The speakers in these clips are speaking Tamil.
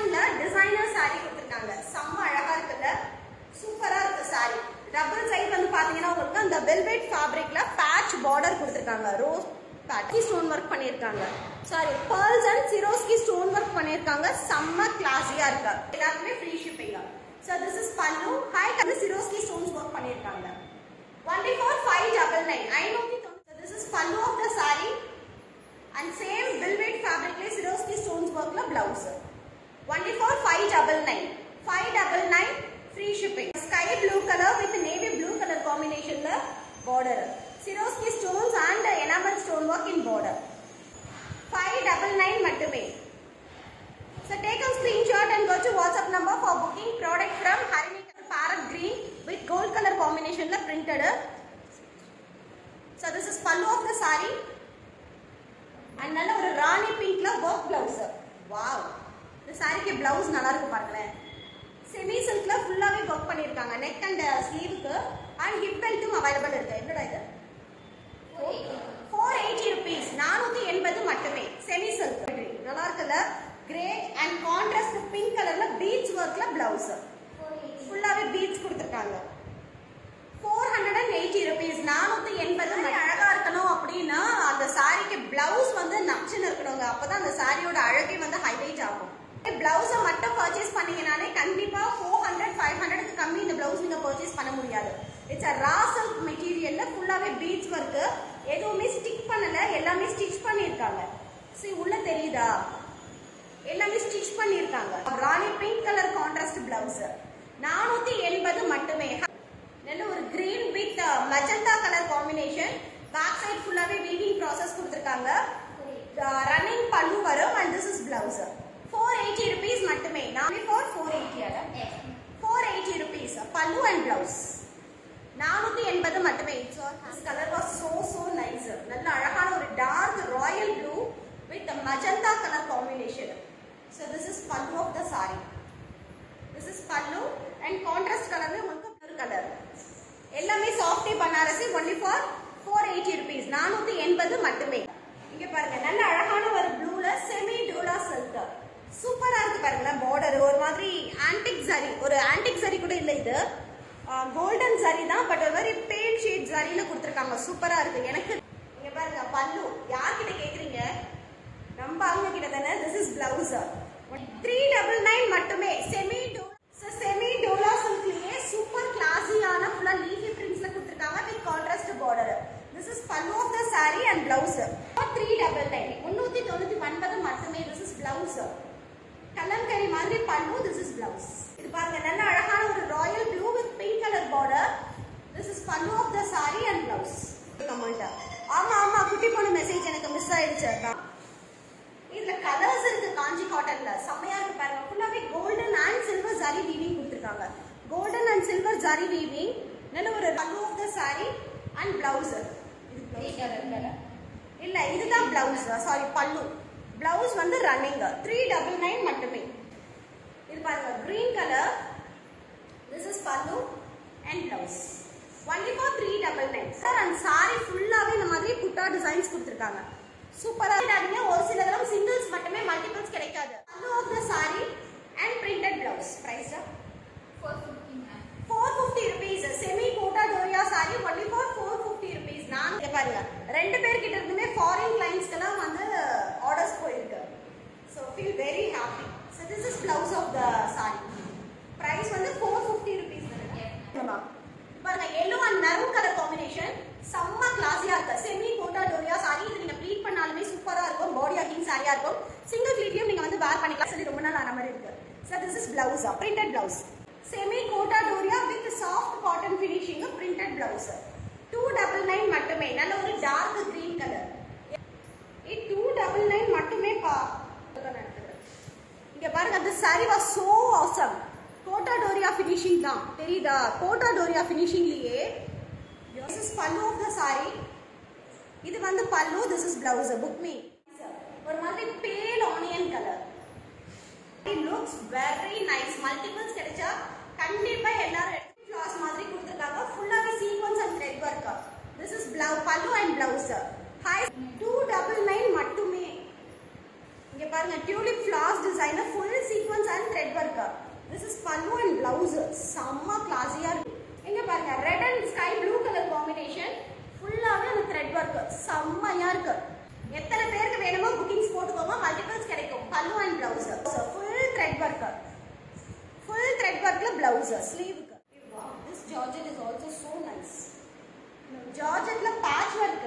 சிஃபான்ல டிசைனர் சாரி கொடுத்துருக்காங்க. செம்ம அழகா இருக்குல்ல? சூப்பரா இருக்கு சாரி டபுள் சைடு வந்து பாத்தீங்கன்னா உங்களுக்கு அந்த வெல்வெட் ஃபேப்ரிக்ல பேட்ச் பார்டர் கொடுத்துருக்காங்க. ரோஸ் பேட்ச் ஸ்டோன் ஒர்க் பண்ணியிருக்காங்க. Sari pearls and Swarovski stone work பண்ணியிருக்காங்க. செம்ம கிளாஸியா இருக்கு. எல்லாருக்குமே free shipping so this is pallu hi வந்து சிரோஸ்கி ஸ்டோன்ஸ் ஒர்க் பண்ணிருக்காங்க only four five double nine ஐநூறு only for five double nine five double nine free shipping sky blue colour with navy blue colour காம்பினேஷன்ல border Swarovski stones and enamel stone work in border five double nine மட்டுமே இந்த பிளவுஸ் நல்லா இருக்கு பாருங்களேன். செமி சில்க்ல ஃபுல்லாவே ஒர்க் பண்ணிருக்காங்க நெக் அண்ட் ஸ்லீவுக்கு அண்ட் ஹிப் பெல்ட்டும் அவைலபிள் இருக்கு. என்னடா இது? ஃபோர் எயிட்டி ருபீஸ் நானூத்தி எண்பது மட்டுமே. செமி சில்க் நல்லா இருக்குல்ல கிரே அண்ட் கான்ட்ராஸ்ட் பிங்க் கலர்ல பீச் ஒர்க்ல பிளவுஸ் ஃபுல்லாவே பீச் கொடுத்துருக்காங்க. Four hundred and eighty rupees நானூத்தி எண்பது அழகா இருக்கணும் அப்படின்னா அந்த சாரிக்கு பிளவுஸ் வந்து நச்சுன்னு இருக்கணுங்க. அப்பதான் அந்த சாரியோட அழகே வந்து ஹைலைட் ஆகும். பிளவுஸை மட்டும் பர்ச்சேஸ் பண்ணீங்கனாலே கண்டிப்பா ஃபோர் ஹண்ட்ரட் ஃபைவ் ஹண்ட்ரடுக்கு கம்மி இந்த பிளவுஸ் நீங்க பர்ச்சேஸ் பண்ண முடியாது. இட்ஸ் அ ரா சில்க் மெட்டீரியல்ல ஃபுல்லாவே பீட்ஸ் ஒர்க் எதுவுமே ஸ்டிக் பண்ணல எல்லாமே ஸ்டிச் பண்ணிருக்காங்க சரி உள்ள தெரியுதா? எல்லாமே ஸ்டிச் பண்ணிருக்காங்க rani pink colour contrast blouse நானூத்தி எண்பது மட்டுமே. நல்ல ஒரு green with magenta colour combination back side ஃபுல்லாவே வீவிங் ப்ராசஸ் கொடுத்துருக்காங்க. ரன்னிங் பல்லு வரும் அண்ட் திஸ் இஸ் பிளவுஸ் மட்டுமே நானே ஃபோர் ஃபோர் எயிட்டி அட four eighty rupees pallu and blouse நானூத்தி எண்பது மட்டுமே colour was so so nice நல்ல அழகான ஒரு dark royal blue with magenta colour combination so this is pallu of the sari this is pallu and contrast கலர்ல உங்களுக்கு ஒரு கலர் எல்லாமே softy Banarasi only for four eighty rupees நானூத்தி எண்பது மட்டுமே இங்க பாருங்க நல்ல அழகான ஒரு ப்ளூல செமி டோலா சில்க் சூப்பரா இருக்கு பாருங்க பார்டர் ஒரு மாதிரி ஆன்டிக் சரி ஒரு ஆன்டிக் சரி கூட இல்ல இது கோல்டன் சரி தான் பட் ஒரு மாதிரி பேல் ஷேட் சரியில கொடுத்துருக்காங்க. சூப்பரா இருக்கு. எனக்கு இங்க பாருங்க பல்லு. யார்கிட்ட கேட்குறீங்க நம்ம அவங்க கிட்ட தானே this is blouse three double nine மட்டுமே செமி செமி டோலா சில்க்லயே சூப்பர் கிளாஸியான ஃபுல்லா லீஃபி பிரிண்ட்ஸ்ல கொடுத்துருக்காங்க with contrast border this is pallu of the sari and blouse three double nine முன்னூத்தி தொண்ணூத்தி ஒன்பது மட்டுமே திஸ் இஸ் பிளவுஸ் கலம்கரி மாதிரி பல்லு திஸ் இஸ் பிளவுஸ் இது பாருங்க நல்ல அழகான ஒரு royal blue with pink colour border this is pallu of the sari and blouse comment ஆமா ஆமா குட்டி பொண்ணு மெசேஜ் எனக்கு மிஸ் ஆயிடுச்சு அதான் இதுல கலர்ஸ் இருக்கு காஞ்சி காட்டன்ல செம்மையா இருக்கு பாருங்க ஃபுல்லாவே golden and silver zari weaving கொடுத்துருக்காங்க சில்வர் ஜரி வீவிங் ஒரு pallu of the sari and blouse இல்ல இதுதான் பிளவுஸ் சாரி பல்லு. பிளவுஸ் வந்து ரன்னிங் த்ரீ டபுள் நைன் மட்டுமே. இது பாருங்க green colour this is pallu and blouse only for three double nine sir அந்த சாரி ஃபுல்லாவே இந்த மாதிரி குட்டா டிசைன்ஸ் கொடுத்துருக்காங்க. சூப்பரா ஒரு சில தடவை சிங்கிள்ஸ் மட்டுமே மல்டிபிள்ஸ் கிடைக்காது pallu of the sari and printed blouse price four fifty rupees semi kota doria sari only for four fifty rupees நான் இங்க பாருங்க ரெண்டு பேர்கிட்ட இருந்துமே ஃபாரின் கிளைண்ட்ஸ்க்கெல்லாம் வந்து ஆர்டர்ஸ் போயிருக்கு feel very happy so this is blouse of the sari price வந்து ஃபோர் ஃபிஃப்டி ருபீஸ் பாருங்க yellow and maroon colour combination செம்ம கிளாஸியா இருக்கு. செமி கோட்டா டோரியா சாரி இது நீங்க ப்ளீட் பண்ணாலுமே சூப்பரா இருக்கும். பாடி ஹக்கிங் சாரியா இருக்கும். சிங்கிள் ப்ளீட்லயும் நீங்க வந்து வேர் பண்ணிக்கலாம். சொல்லி ரொம்ப நாள் ஆன மாதிரி இருக்கு. Sir this is blouse printed blouse semi kota doria with soft cotton finishing printed blouse two double nine மட்டுமே. நல்ல ஒரு dark green colour two double nine மட்டுமே பா இங்க பாருங்க அந்த sari was so awesome kota doria finishing தான் தெரியுதா? Quota டோரியா ஃபினிஷிங்லயே this is pallu of the sari இது வந்து pallu this is blouse book me ஒரு மாதிரி pale onion colour it looks very nice multiples கிடைச்சா கண்டிப்பா எல்லாரும் கிளாஸ் மாதிரி கொடுத்துருக்காங்க. ஃபுல்லாவே sequence and thread work this is பிளவு pallu and blouse hi two double nine மட்டுமே இங்க பாருங்க tulip floss designer full sequence and இருக்கு. எத்தனை பேருக்கு வேணுமோ புக்கிங்ஸ் போட்டுக்கோங்க. மல்டிபிள்ஸ் கிடைக்கும். Pallu and blouse full thread work full thread ஒர்க்ல blouse ஸ்லீவுக்கு this georgette is also so nice ஜார்ஜெட்ல patch work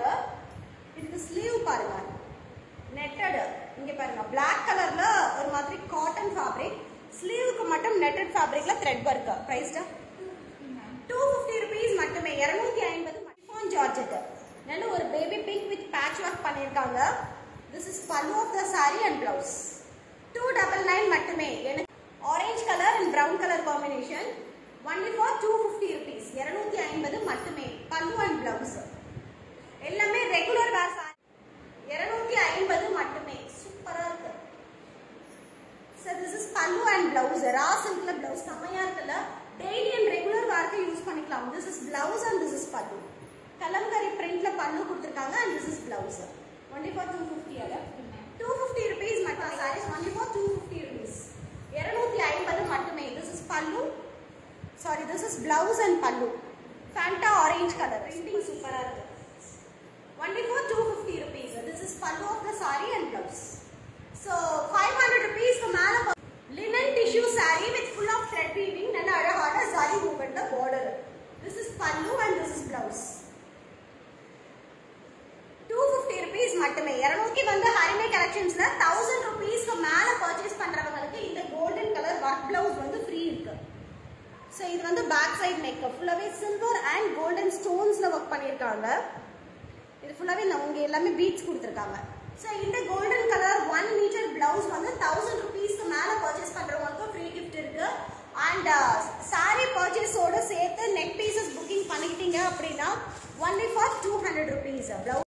இதுக்கு ஸ்லீவ் பாருங்க. நெட்டட் இங்க பாருங்க. Black கலர்ல ஒரு மாதிரி காட்டன் ஃபேப்ரிக் ஸ்லீவுக்கு மட்டும் நெட்டட் ஃபேப்ரிக்ல த்ரெட் ஒர்க் பிரைஸ்டா டூ ஃபிஃப்டி ருபீஸ் மட்டுமே. இருநூத்தி ஐம்பது ஜார்ஜெட் நல்ல ஒரு baby pink with patch work பண்ணியிருக்காங்க. This is pallu of the sari and blouse two double nine மட்டுமே. எனக்கு orange colour and brown colour combination only for two fifty rupees இரநூத்தி ஐம்பது மட்டுமே. பல்லு அண்ட் பிளவுஸ் எல்லாமே ரெகுலர் வேர் சாரி இரநூத்தி ஐம்பது மட்டுமே. சூப்பராக இருக்கு. Sir this is pallu and blouse raw simple blouse செம்மையா இருக்குல்ல? டெய்லி அண்ட் ரெகுலர் வேர்க்கு யூஸ் பண்ணிக்கலாம். This is blouse and this is pallu Kalamkari பிரிண்ட்ல pallu கொடுத்துருக்காங்க and this is blouse only for two fifty அல்ல டூ ஃபிஃப்டி ருபீஸ் மட்டும் sarees only for two fifty rupees இருநூத்தி ஐம்பது மட்டுமே. This is pallu. Sari this is blouse and pallu. Fanta orange colour printing சூப்பரா இருக்கு. only for 250 rupees. This is pallu of the sari and கலெக்ஷன்ஸ்ல தௌசண்ட் ருபீஸ்க்கு மேல பர்ச்சேஸ் பண்றவங்களுக்கு இந்த கோல்டன் கலர் ஒர்க் பிளவுஸ் வந்து ஃப்ரீ இருக்கு. ஸோ இது வந்து பேக் சைட் நெக் ஃபுல்லாகவே சில்வர் அண்ட் கோல்டன் ஸ்டோன்ஸ்ல ஒர்க் பண்ணியிருக்காங்க. இது ஃபுல்லாவே அவங்க எல்லாமே பீட்ஸ் கொடுத்துருக்காங்க. ஸோ இந்த golden colour one metre blouse வந்து தௌசண்ட் ருபீஸ்க்கு மேலே பர்ச்சேஸ் பண்ணுறவங்களுக்கு ஃப்ரீ கிஃப்ட் இருக்கு. அண்ட் சாரீ பர்ச்சேஸோடு சேர்த்து நெக் பீசஸ் புக்கிங் பண்ணிக்கிட்டீங்க அப்படின்னா only for two hundred rupees blouse